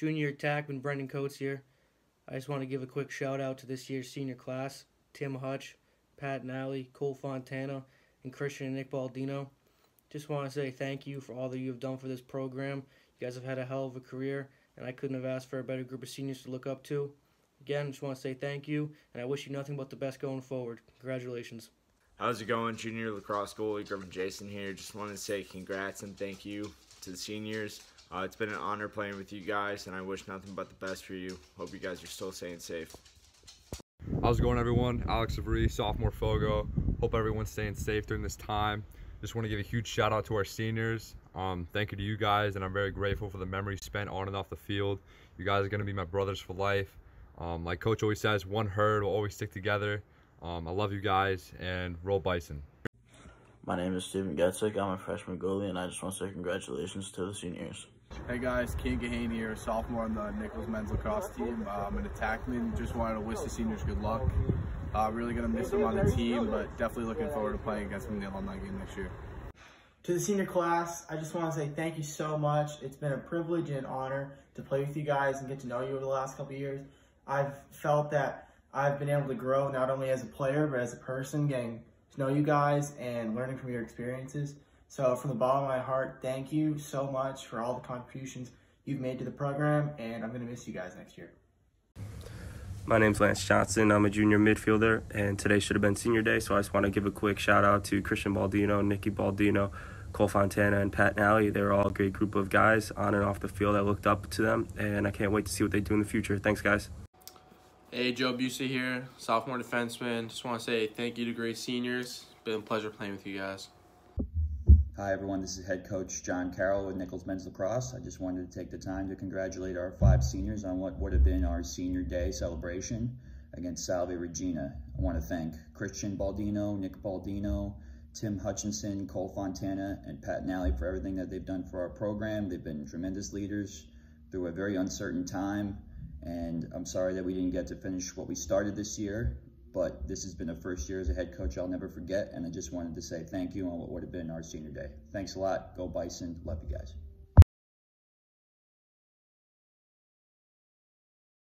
Junior attackman Brendan Coates here. I just want to give a quick shout out to this year's senior class Tim Hutch, Pat Nally, Cole Fontana, and Christian and Nick Baldino. Just want to say thank you for all that you have done for this program. You guys have had a hell of a career, and I couldn't have asked for a better group of seniors to look up to. Again, just want to say thank you, and I wish you nothing but the best going forward. Congratulations. How's it going, junior lacrosse goalie Griffin Jason here? Just wanted to say congrats and thank you to the seniors. Uh, it's been an honor playing with you guys, and I wish nothing but the best for you. Hope you guys are still staying safe. How's it going, everyone? Alex Avery, sophomore Fogo. Hope everyone's staying safe during this time. Just want to give a huge shout out to our seniors. Um, thank you to you guys, and I'm very grateful for the memories spent on and off the field. You guys are going to be my brothers for life. Um, like Coach always says, one herd will always stick together. Um, I love you guys, and roll Bison. My name is Steven Getzig. I'm a freshman goalie, and I just want to say congratulations to the seniors. Hey guys, King Gahaney here, sophomore on the Nichols men's lacrosse team. I'm an attackman. Just wanted to wish the seniors good luck. Uh, really gonna miss them on the team, but definitely looking forward to playing against them in the alumni game next year. To the senior class, I just want to say thank you so much. It's been a privilege and an honor to play with you guys and get to know you over the last couple years. I've felt that I've been able to grow not only as a player, but as a person, getting to know you guys and learning from your experiences. So from the bottom of my heart, thank you so much for all the contributions you've made to the program, and I'm going to miss you guys next year. My name's Lance Johnson. I'm a junior midfielder, and today should have been senior day, so I just want to give a quick shout out to Christian Baldino, Nicky Baldino, Cole Fontana, and Pat Nally. They're all a great group of guys on and off the field. I looked up to them, and I can't wait to see what they do in the future. Thanks, guys. Hey, Joe Busey here, sophomore defenseman. Just want to say thank you to great seniors. Been a pleasure playing with you guys. Hi everyone, this is head coach John Carroll with Nichols Men's Lacrosse. I just wanted to take the time to congratulate our five seniors on what would have been our senior day celebration against Salve Regina. I want to thank Christian Baldino, Nick Baldino, Tim Hutchinson, Cole Fontana, and Pat Nally for everything that they've done for our program. They've been tremendous leaders through a very uncertain time, and I'm sorry that we didn't get to finish what we started this year, but this has been a first year as a head coach I'll never forget, and I just wanted to say thank you on what would have been our senior day. Thanks a lot. Go Bison. Love you guys.